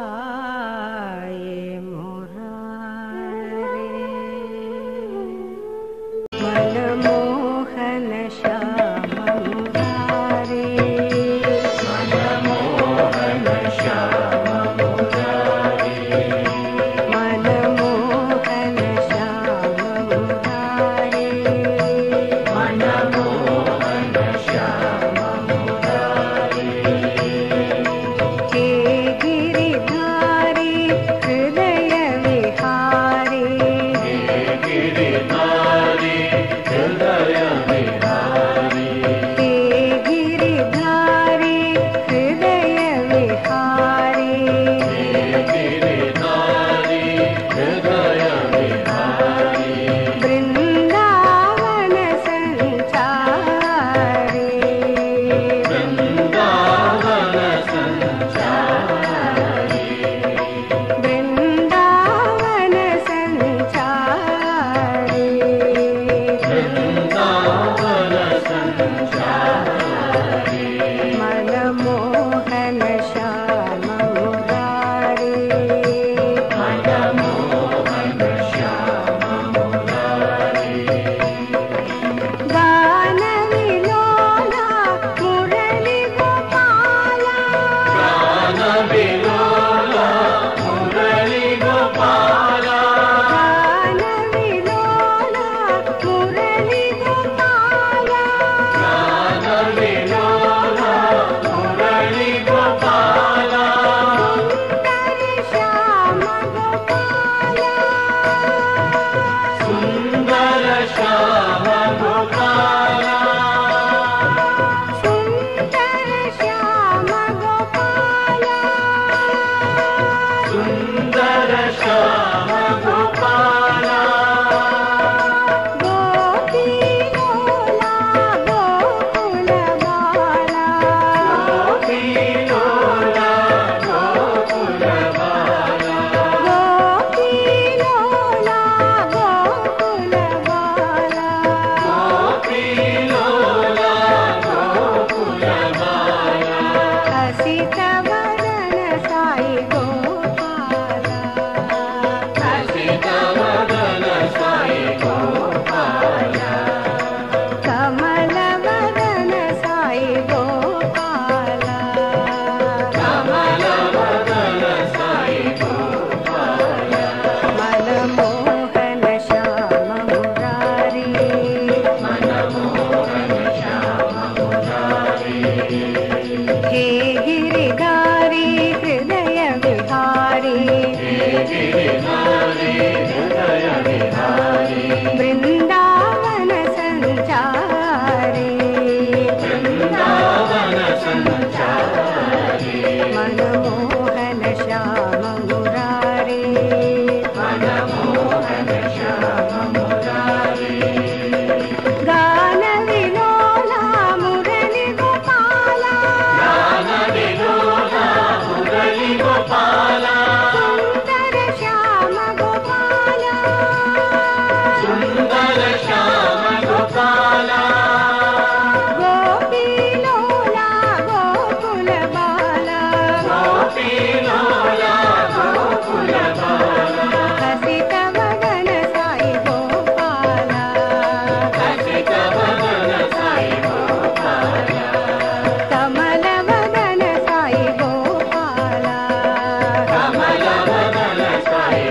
का मोहनशा America.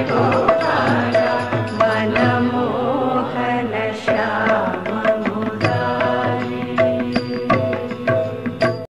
Amen.